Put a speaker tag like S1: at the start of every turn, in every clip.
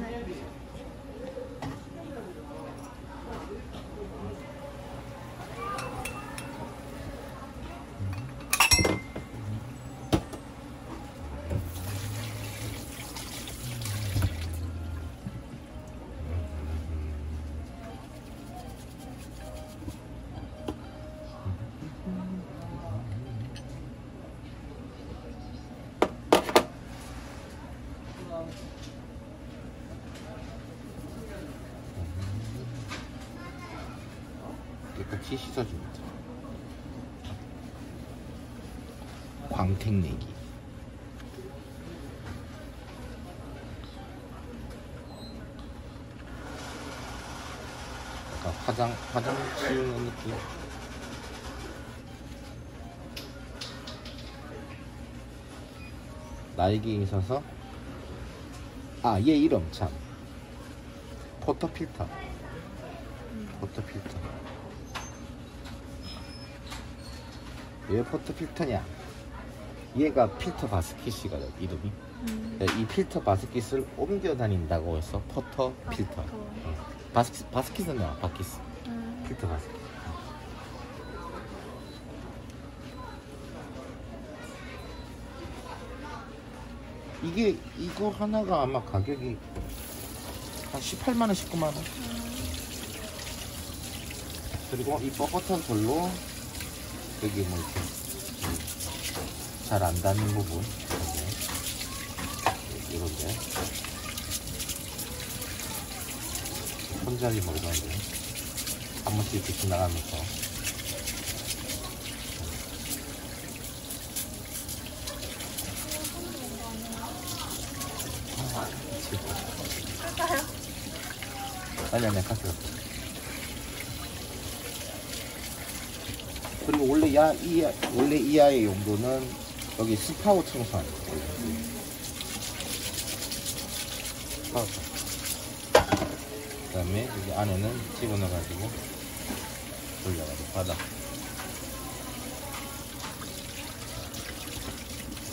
S1: 네네.
S2: 깨끗이 씻어줍니다. 광택내기. 약간 화장, 화장 지우는 느낌. 나에게 있어서 아, 얘 이름 참. portafilter. portafilter. 왜 portafilter냐? 얘가 filter basket이거든, 이름이.
S1: 음.
S2: 네, 이 filter basket을 옮겨 다닌다고 해서
S1: portafilter.
S2: 어. basket, basket은 뭐야? 바구니.
S1: 음.
S2: filter basket. 이게 이거 하나가 아마 가격이 한 18만 원, 19만 원. 그리고 이 뻣뻣한 돌로 여기 뭐 이렇게 잘안 닿는 부분 이렇게. 이런데 손잡이 먹었는데. 한 번씩 이렇게 지나가면서. 아? 아니 아니 카스 그리고 원래 야, 이, 원래 이 아이의 용도는 여기 스파우 청소하는 거예요 그 다음에 여기 안에는 집어넣어가지고 돌려가지고 바닥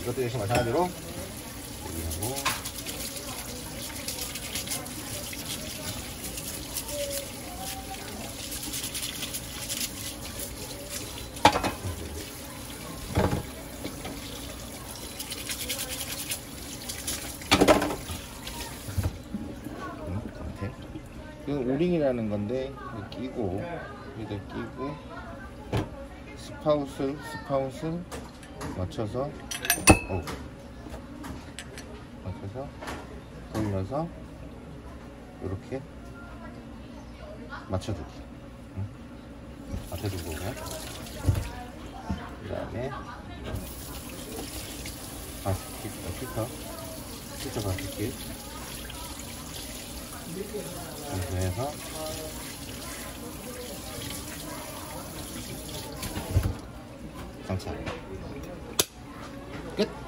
S2: 이것도 역시 마찬가지로 여기 하고 이건 오링이라는 건데 끼고 여기다 끼고 스파웃을 스파웃을 맞춰서 어 맞춰서 돌려서 이렇게 맞춰주기. 응? 맞춰주고. 그 다음에 어, 필터 필터 바스킷 이렇게 해서 장착 끝